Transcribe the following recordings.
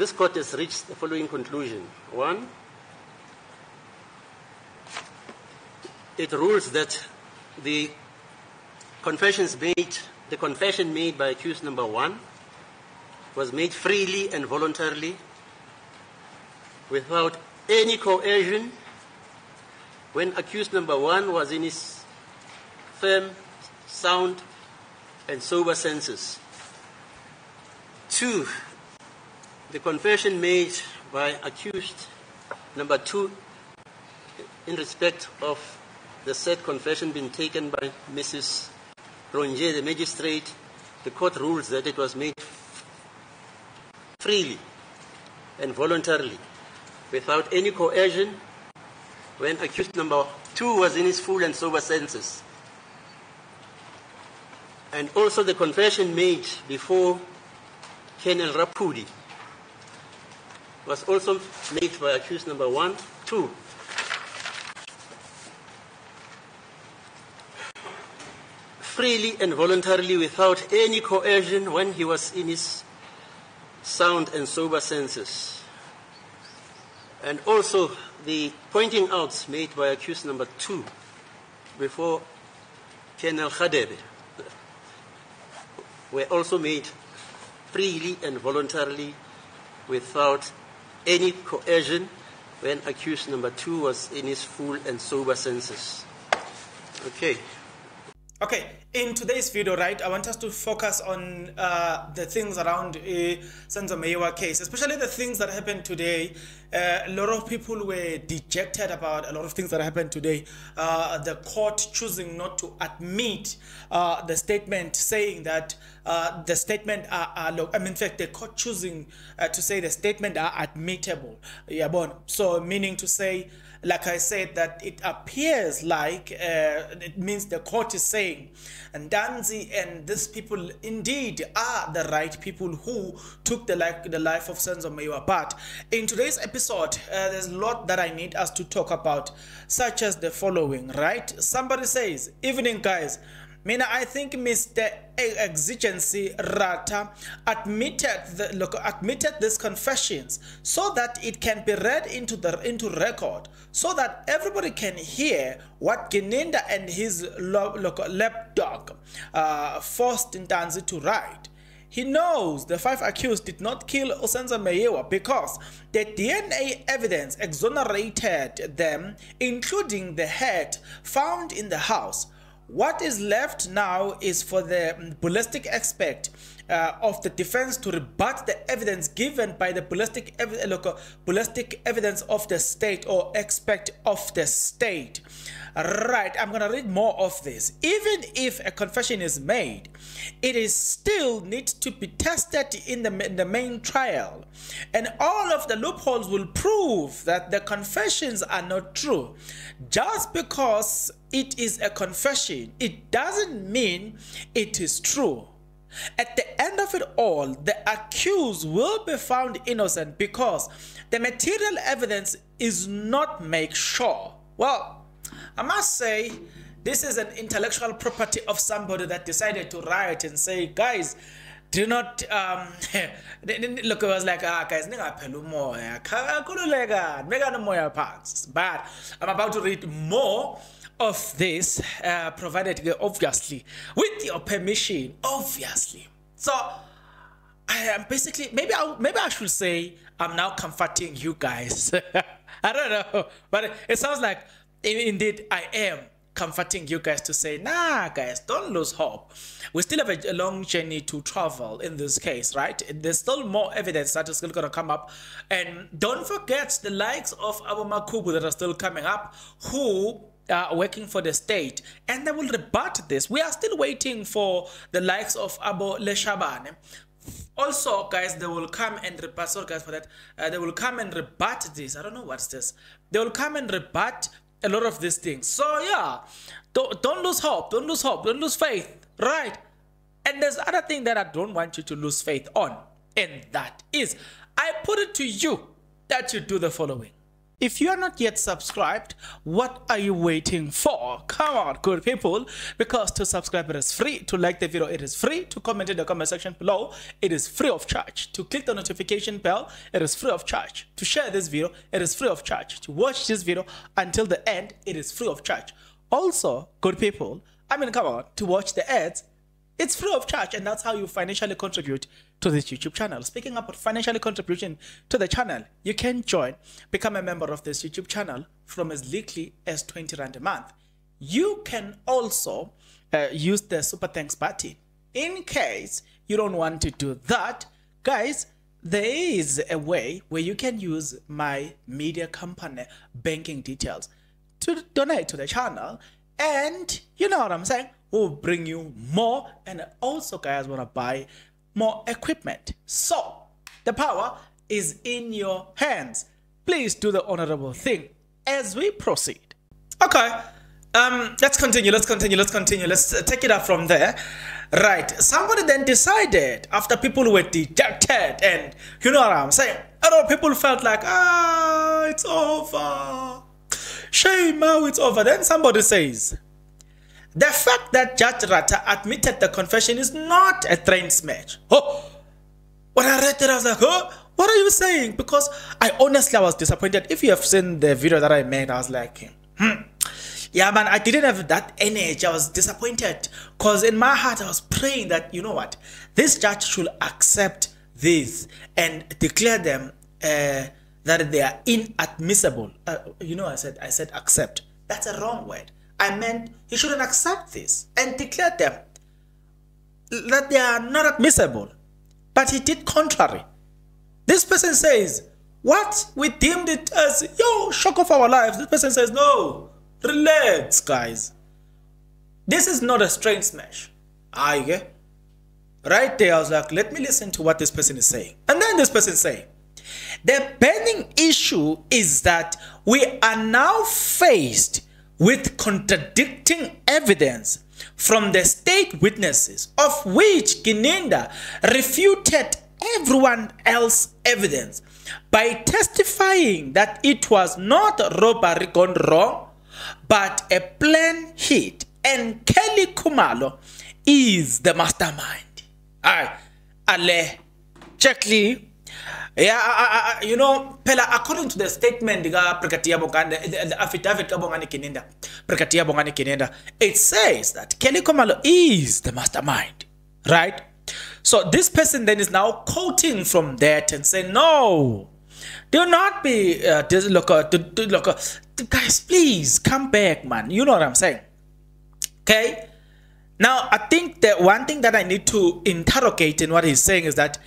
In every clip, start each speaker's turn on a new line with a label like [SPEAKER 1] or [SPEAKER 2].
[SPEAKER 1] This court has reached the following conclusion. One, it rules that the confessions made, the confession made by accused number one was made freely and voluntarily without any coercion when accused number one was in his firm, sound, and sober senses. Two, the confession made by accused number two in respect of the said confession being taken by Mrs. Cronje, the magistrate, the court rules that it was made freely and voluntarily without any coercion when accused number two was in his full and sober senses. And also the confession made before Colonel Rapudi was also made by accused number one, two. Freely and voluntarily without any coercion when he was in his sound and sober senses. And also the pointing outs made by accused number two before Colonel Khadebe were also made freely and voluntarily without any coercion when accused number two was in his full and sober senses. Okay.
[SPEAKER 2] Okay, in today's video, right, I want us to focus on uh, the things around uh, Senzo Meyiwa case, especially the things that happened today. Uh, a lot of people were dejected about a lot of things that happened today. Uh, the court choosing not to admit uh, the statement saying that uh, the statement are, are I mean, in fact, the court choosing to say the statement are admittable. Yeah, bon. So meaning to say, like I said, that it appears like uh, it means the court is saying, and Ntanzi and these people indeed are the right people who took the life, the life of Senzo Meyiwa. But in today's episode, uh, there's a lot that I need us to talk about, such as the following, right? Somebody says, evening guys, Mina, I think Mr. Exigency Ratha admitted the, look, admitted these confessions so that it can be read into the into record, so that everybody can hear what Gininda and his lapdog uh, forced Ntanzi to write. He knows the five accused did not kill Osenza Meyiwa because the DNA evidence exonerated them, including the head found in the house. What is left now is for the ballistic expert uh, of the defense to rebut the evidence given by the ballistic, ev look, ballistic evidence of the state or expert of the state. Right, I'm going to read more of this. Even if a confession is made, it is still needs to be tested in the, in the main trial. And all of the loopholes will prove that the confessions are not true. Just because it is a confession, it doesn't mean it is true. At the end of it all, the accused will be found innocent because the material evidence is not make sure. Well, I must say, this is an intellectual property of somebody that decided to write and say, guys, do not um look it was like ah guys ningaphela umoya khululeka meka nomoya phansi but i'm about to read more of this uh, provided obviously with your permission obviously so i am basically maybe i maybe i should say i'm now comforting you guys i don't know but it sounds like indeed i am comforting you guys to say, nah, guys, don't lose hope. We still have a, long journey to travel in this case, right? There's still more evidence that is still going to come up. And don't forget the likes of our Makubu that are still coming up, who are working for the state, and they will rebut this. We are still waiting for the likes of Abo Leshabane. Also, guys, they will come and rebut. Sorry, guys, for that. Uh, they will come and rebut this. I don't know what's this. They will come and rebut a lot of these things. So yeah, don't, don't lose hope, don't lose hope, don't lose faith, right? And there's other thing that I don't want you to lose faith on, and that is, I put it to you that you do the following. If you are not yet subscribed, what are you waiting for? Come on, good people. Because to subscribe, it is free. To like the video, it is free. To comment in the comment section below, it is free of charge. To click the notification bell, it is free of charge. To share this video, it is free of charge. To watch this video until the end, it is free of charge. Also, good people, I mean, come on, to watch the ads, it's free of charge, and that's how you financially contribute to this YouTube channel. Speaking about financially contributing to the channel, you can join, become a member of this YouTube channel from as little as 20 Rand a month. You can also uh, use the super thanks button. In case you don't want to do that, guys, there is a way where you can use my media company banking details to donate to the channel and you know what I'm saying will bring you more and also guys want to buy more equipment. So the power is in your hands. Please do the honorable thing as we proceed. Okay um let's continue let's continue let's continue. Let's uh, take it up from there. Right somebody then decided after people were dejected and you know what i'm saying? A lot of people felt like ah it's over. Shame now it's over. Then somebody says the fact that Judge Ratha admitted the confession is not a train smash. Oh, when I read it, I was like, what are you saying? Because I honestly I was disappointed. If you have seen the video that I made, I was like, hmm. Yeah, man, I didn't have that energy. I was disappointed. Because in my heart, I was praying that, you know what, this judge should accept this and declare them uh, that they are inadmissible. Uh, you know, I said, I said accept. That's a wrong word. I meant he shouldn't accept this and declare them that they are not admissible. But he did contrary. This person says, What? We deemed it as, yo, shock of our lives. This person says, No, relax, guys. This is not a strange smash. Ah, I get right there. I was like, Let me listen to what this person is saying. And then this person say, The burning issue is that we are now faced with contradicting evidence from the state witnesses, of which Gininda refuted everyone else's evidence by testifying that it was not robbery gone wrong, but a plan hit, and Kelly Khumalo is the mastermind. Aye, Ale, Checkley yeah, I, I, you know, according to the statement the the, affidavit it says that Kelly Khumalo is the mastermind, right? So this person then is now quoting from that and saying, no, do not be, uh, look, uh, look, uh, guys, please come back, man. You know what I'm saying? Okay? Now, I think that one thing that I need to interrogate in what he's saying is that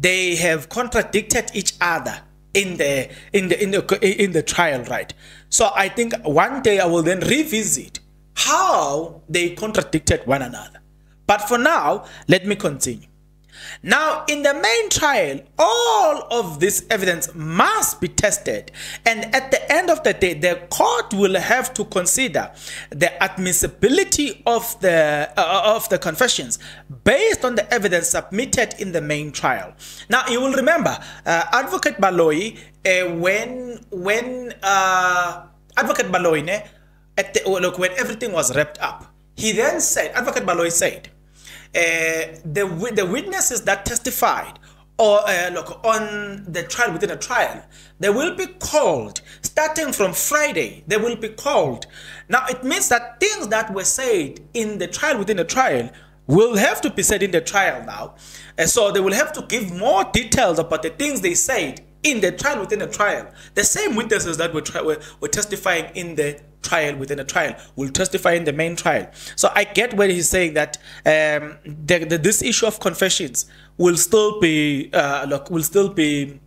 [SPEAKER 2] they have contradicted each other in the in the in the in the trial right? So i think one day i will then revisit how they contradicted one another. But for now let me continue now, in the main trial, all of this evidence must be tested, and at the end of the day, the court will have to consider the admissibility of the uh, of the confessions based on the evidence submitted in the main trial. Now, you will remember, uh, Advocate Baloyi, uh, when when uh, Advocate Baloyi, at the, look when everything was wrapped up, he then said, Advocate Baloyi said the, the witnesses that testified or uh, look on the trial within a trial they will be called starting from friday they will be called. Now it means that things that were said in the trial within a trial will have to be said in the trial now. And so they will have to give more details about the things they said in the trial within a trial. The same witnesses that were, were, were testifying in the trial within a trial will testify in the main trial. So I get where he's saying that um, the, the, this issue of confessions will still be uh, look will still be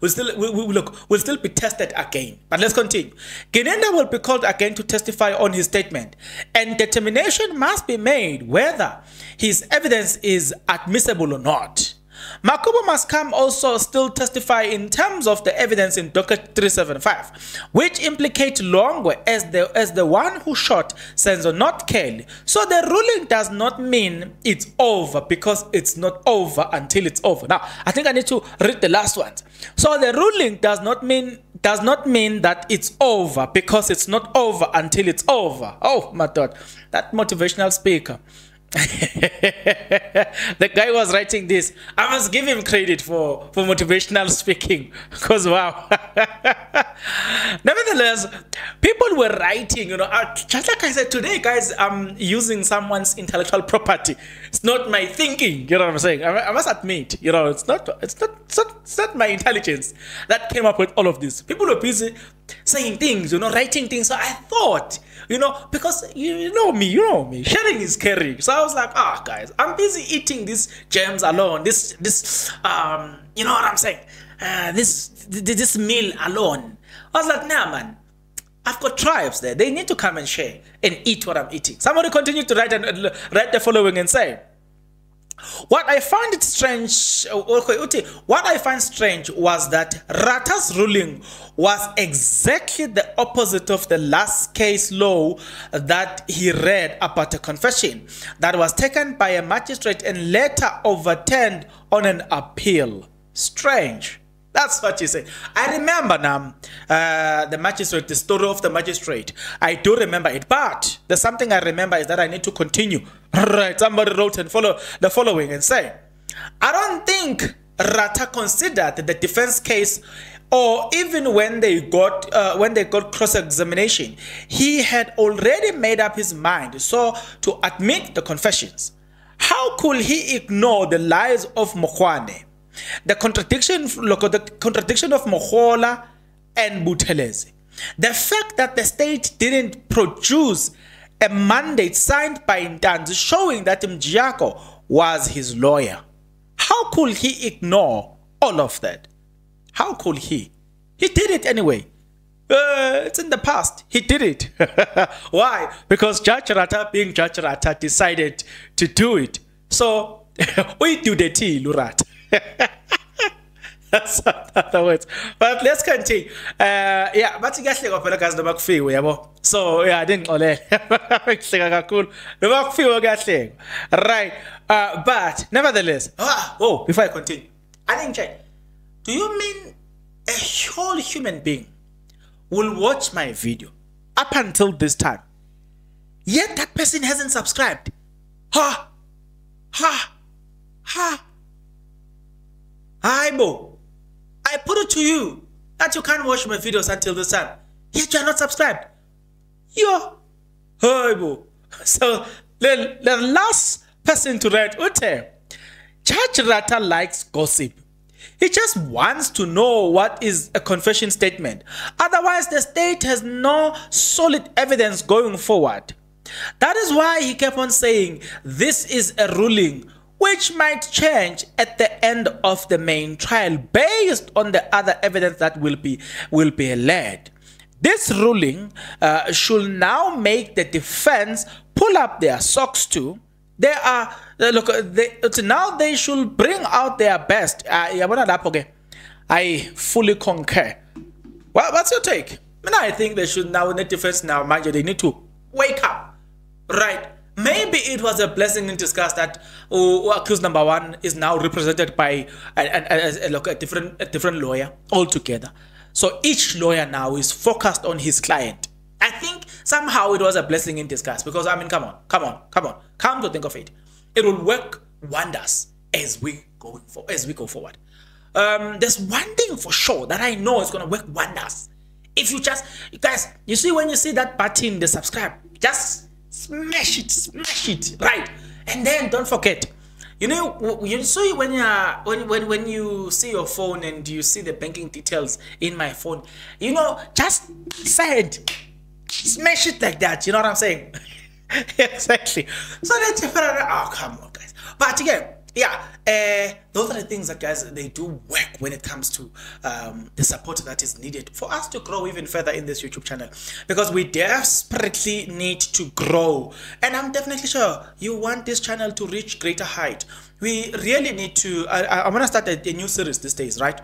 [SPEAKER 2] will still will, look will still be tested again. But let's continue. Gininda will be called again to testify on his statement, and determination must be made whether his evidence is admissible or not. Makubu must come also still testify in terms of the evidence in docket 375, which implicate Longwe as the, as the one who shot Senzo, not Kelly. So the ruling does not mean it's over because it's not over until it's over. Now, I think I need to read the last ones. So the ruling does not mean does not mean that it's over because it's not over until it's over. Oh my God, that motivational speaker. the guy was writing this. I must give him credit for, for motivational speaking because wow. Nevertheless, people were writing, you know, just like I said today, guys, I'm using someone's intellectual property. It's not my thinking, you know what I'm saying? I, I must admit, you know, it's not, it's not, it's not, it's not my intelligence that came up with all of this. People were busy saying things, you know, writing things. So I thought, you know, because you, know me, you know me, sharing is caring. So I was like, ah, oh, guys, I'm busy eating these gems alone. This, this, um, you know what I'm saying? Uh, this, this meal alone. I was like, nah, man. I've got tribes there. They need to come and share and eat what I'm eating. Somebody continued to write and uh, write the following and say, what I find it strange, uh, okay, what I find strange was that Ratha's ruling was exactly the opposite of the last case law that he read about a confession that was taken by a magistrate and later overturned on an appeal. Strange. That's what you say. I remember now uh, the magistrate, the story of the magistrate. I do remember it, but there's something I remember is that I need to continue. Right? Somebody wrote and follow the following and say, I don't think Ratha considered the defense case, or even when they got uh, when they got cross examination, he had already made up his mind. So to admit the confessions, how could he ignore the lies of Mokwane? The contradiction, look, the contradiction of Mohola and Buthelezi. The fact that the state didn't produce a mandate signed by Ntanzi showing that Mjako was his lawyer. How could he ignore all of that? How could he? He did it anyway. Uh, it's in the past. He did it. Why? Because Judge Ratha, being Judge Ratha, decided to do it. So, we do the tea, Lurat. That's other words. But let's continue. Uh, yeah, bathi kuyahlekwa phela guys noma kufiwe yabo. So yeah, dingixolele. Kuhleka kakhulu. Noma kufiwe kuyahlekwa. Right. Uh, but nevertheless, ah, oh, before I continue, I think check. Do you mean a whole human being will watch my video up until this time? Yet that person hasn't subscribed. Ha! Ha! Ha! Hi, Bo. I put it to you that you can't watch my videos until this time. Yet you are not subscribed. Yo. Hi, Bo. So, the, the last person to write, Ute, Judge Ratha likes gossip. He just wants to know what is a confession statement. Otherwise, the state has no solid evidence going forward. That is why he kept on saying, this is a ruling which might change at the end of the main trial based on the other evidence that will be will be led. This ruling uh, should now make the defense pull up their socks too. They are uh, look they, now they should bring out their best. Uh. I fully concur. Well, what's your take? I, mean, I think they should now in the defense now, mind you, they need to wake up, right? Maybe it was a blessing in disguise that oh, accused number one is now represented by a, a, a, a, different a different lawyer altogether. So each lawyer now is focused on his client. I think somehow it was a blessing in disguise because I mean, come on, come on, come on, come to think of it, it will work wonders as we go for as we go forward. Um, there's one thing for sure that I know is gonna work wonders. If you just guys, you see when you see that button, the subscribe, just smash it, smash it, right? And then don't forget, you know, you see when you when when when you see your phone and you see the banking details in my phone, you know, just send, smash it like that. You know what I'm saying? exactly. So that's oh come on, guys. But again yeah, uh, those are the things that guys they do work when it comes to um, the support that is needed for us to grow even further in this YouTube channel because we desperately need to grow. And I'm definitely sure you want this channel to reach greater height. We really need to. I, I, I want to start a, a new series these days, right?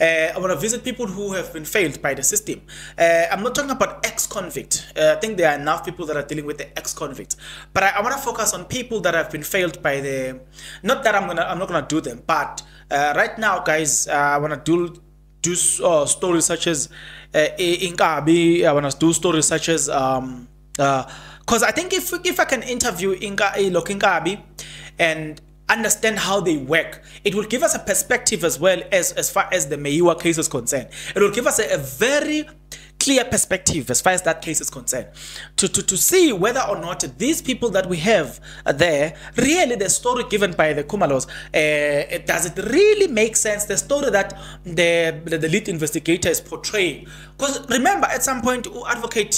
[SPEAKER 2] Uh, I want to visit people who have been failed by the system. Uh, I'm not talking about ex-convict. Uh, I think there are enough people that are dealing with the ex-convict. But I, I want to focus on people that have been failed by the. Not that I'm gonna. I'm not gonna do them. But uh, right now, guys, uh, I want to do do uh, stories such as uh, Inkabi. I want to do stories such as um, because I think if if I can interview Inka Inkabi and understand how they work, it will give us a perspective as well as as far as the Meyiwa case is concerned. It will give us a, a very clear perspective as far as that case is concerned to, to, to see whether or not these people that we have there really the story given by the Khumalos uh, does it really make sense the story that the, the, lead investigator is portraying? Because remember at some point advocate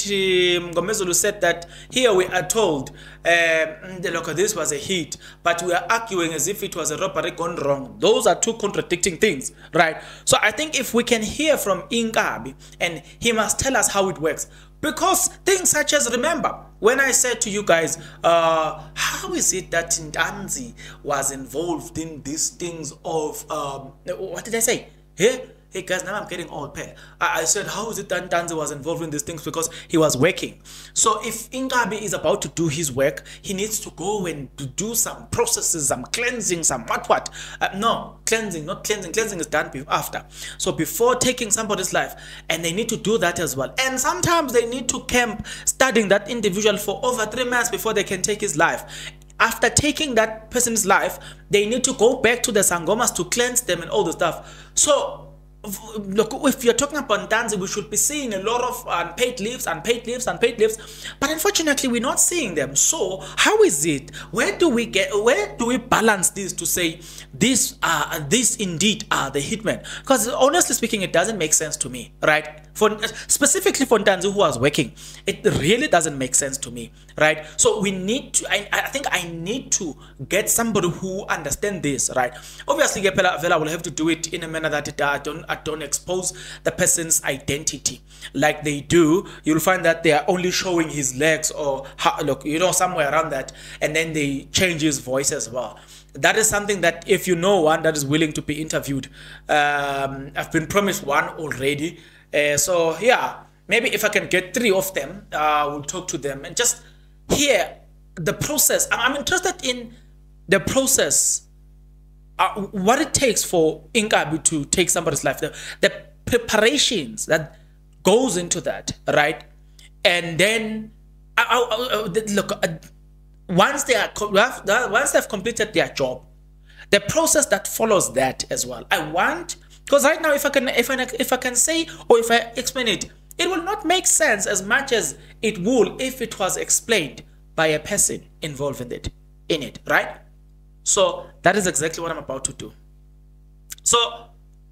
[SPEAKER 2] um, said that here we are told um, look this was a hit but we are arguing as if it was a robbery gone wrong. Those are two contradicting things right? So I think if we can hear from Inkabi and he must tell us how it works. Because things such as, remember, when I said to you guys, uh, how is it that Ntanzi was involved in these things of, um, what did I say? Hey, hey guys, now I'm getting old pair. I, I said, how is it that Ntanzi was involved in these things? Because he was working. So if Inkabi is about to do his work, he needs to go and to do some processes, some cleansing, some what what. Uh, no, cleansing, not cleansing. Cleansing is done after. So before taking somebody's life, and they need to do that as well. And sometimes they need to camp studying that individual for over three months before they can take his life after taking that person's life, they need to go back to the sangomas to cleanse them and all the stuff. So look, if you're talking about Ntanzi, we should be seeing a lot of unpaid leaves, unpaid leaves, unpaid leaves. But unfortunately, we're not seeing them. So how is it? Where do we get? Where do we balance this to say this? Uh, this indeed are the hitmen? Because honestly speaking, it doesn't make sense to me, right? For specifically for Ntanzi who was working, it really doesn't make sense to me, right? So we need to. I, I think I need to get somebody who understand this, right? Obviously, Gepela Vela will have to do it in a manner that it, uh, don't uh, don't expose the person's identity like they do. You'll find that they are only showing his legs or look, you know, somewhere around that, and then they change his voice as well that is something that if you know one that is willing to be interviewed um, i've been promised one already uh, so yeah, maybe if I can get three of them, I uh, will talk to them and just hear the process. I'm interested in the process, uh, what it takes for Inkabi to take somebody's life, the, the preparations that goes into that, right? And then, I, I, I, look, uh, once they are once they've completed their job, the process that follows that as well. I want because right now, if I can, if I, if I can say or if I explain it, it will not make sense as much as it will if it was explained by a person involved in it, in it, right? So that is exactly what I'm about to do. So,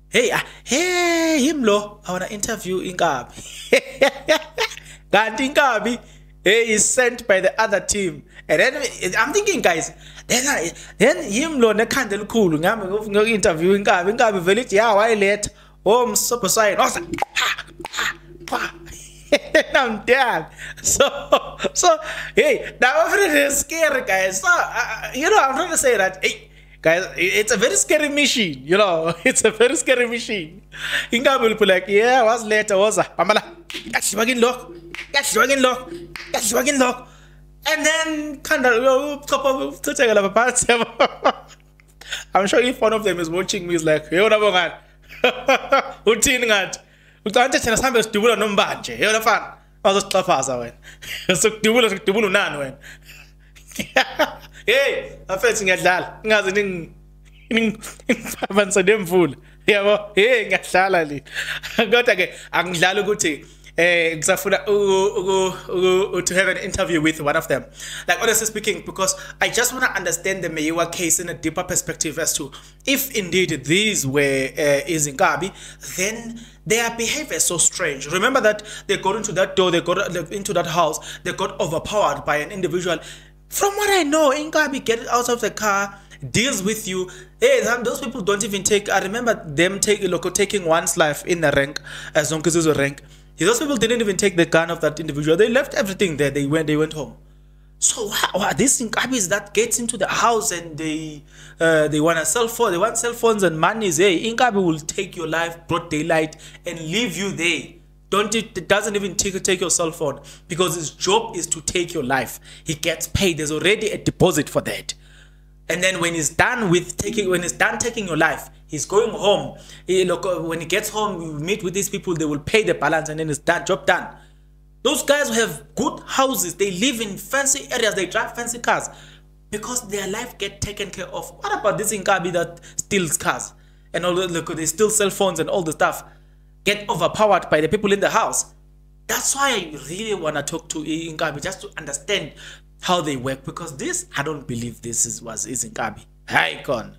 [SPEAKER 2] hey, uh, hey, him lo, I wanna interview Inkabi. Kanti Inkabi, hey, is sent by the other team. And then I'm thinking, guys, then I, then him lo nekhanda elikhulu ngami ngoku-interview inkabi inkabi vele ithi ya wayiletha msobho sayin osa I'm dead. So, so, hey, now I'm really scary, guys. So, uh, you know, I'm trying to say that, hey, guys, it's a very scary machine. You know, it's a very scary machine. Inga will be like, yeah, was later, was a Pamela. That's working lock. That's working lock. That's working lock and then kind of top of I'm sure if one of them is watching me is like hey unabo ngani uthini ngathi ucabanga thina sihambe sidubula nombanje hey lafana bazosixhaphaza wena sokudubula sokudubula unani wena hey afethi ngiyadlala ingaze ning ngiphabanisa nemvula yabo hey ngiyadlala le kodwa ke angidlala ukuthi uh, to have an interview with one of them. Like honestly speaking, because I just want to understand the Meyiwa case in a deeper perspective as to if indeed these were uh, Izinkabi, then their behavior is so strange. Remember that they got into that door, they got into that house, they got overpowered by an individual. From what I know, Inkabi get out of the car, deals with you. Hey, those people don't even take. I remember them taking local taking one's life in the rank, as long as it's a rank those people didn't even take the gun of that individual. They left everything there. They went. They went home. So wow, these Inkabis that gets into the house and they uh, they want a cell phone, they want cell phones and money. Hey, Inkabi will take your life broad daylight and leave you there. Don't it, it doesn't even take take your cell phone because his job is to take your life. He gets paid. There's already a deposit for that. And then when he's done with taking when he's done taking your life, He's going home. He, look, uh, when he gets home, we meet with these people. They will pay the balance, and then it's done. Job done. Those guys have good houses. They live in fancy areas. They drive fancy cars because their life get taken care of. What about this Inkabi that steals cars and all the look? They steal cell phones and all the stuff. Get overpowered by the people in the house. That's why I really want to talk to Inkabi just to understand how they work because this I don't believe this is was is Inkabi. Hi, con.